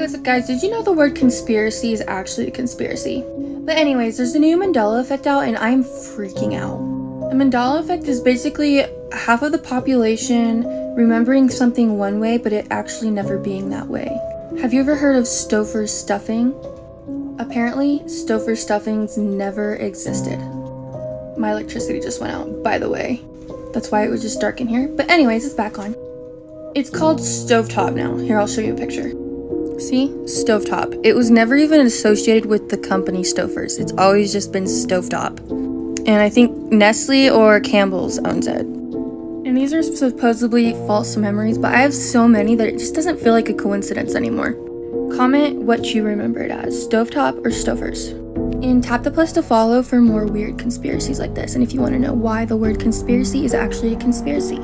Hey, what's up guys? Did you know the word conspiracy is actually a conspiracy? But anyways, there's a new Mandela effect out and I'm freaking out. The Mandela effect is basically half of the population remembering something one way, but it actually never being that way. Have you ever heard of Stouffer's stuffing? Apparently, Stouffer's stuffings never existed. My electricity just went out, by the way. That's why it was just dark in here. But anyways, it's back on. It's called Stovetop now. Here, I'll show you a picture. See? Stovetop. It was never even associated with the company Stouffer's. It's always just been Stovetop. And I think Nestle or Campbell's owns it. And these are supposedly false memories, but I have so many that it just doesn't feel like a coincidence anymore. Comment what you remember it as, Stovetop or Stouffer's. And tap the plus to follow for more weird conspiracies like this, and if you want to know why the word conspiracy is actually a conspiracy.